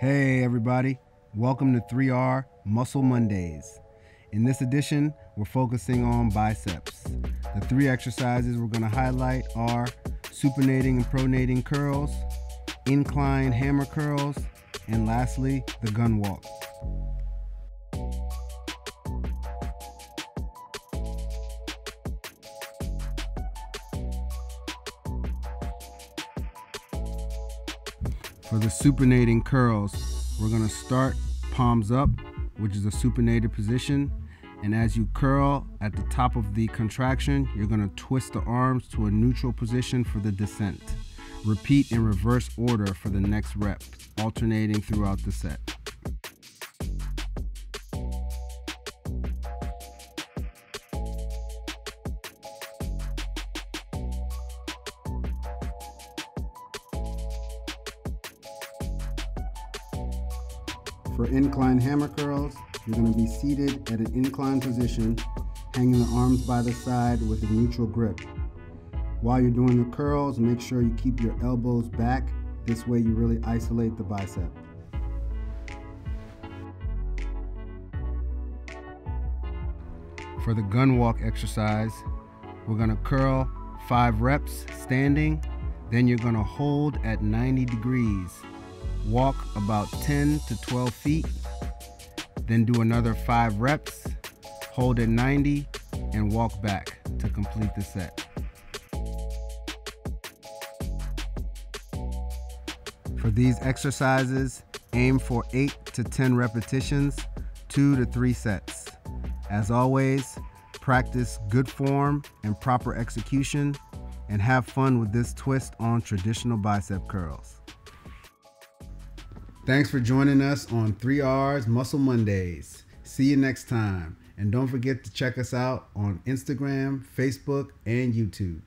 Hey, everybody. Welcome to 3R Muscle Mondays. In this edition, we're focusing on biceps. The three exercises we're going to highlight are supinating and pronating curls, incline hammer curls, and lastly, the gun walk. For the supinating curls, we're gonna start palms up, which is a supinated position. And as you curl at the top of the contraction, you're gonna twist the arms to a neutral position for the descent. Repeat in reverse order for the next rep, alternating throughout the set. For incline hammer curls, you're going to be seated at an incline position, hanging the arms by the side with a neutral grip. While you're doing the curls, make sure you keep your elbows back. This way you really isolate the bicep. For the gun walk exercise, we're going to curl five reps standing, then you're going to hold at 90 degrees walk about 10 to 12 feet, then do another five reps, hold at 90, and walk back to complete the set. For these exercises, aim for 8 to 10 repetitions, 2 to 3 sets. As always, practice good form and proper execution, and have fun with this twist on traditional bicep curls. Thanks for joining us on 3R's Muscle Mondays. See you next time. And don't forget to check us out on Instagram, Facebook, and YouTube.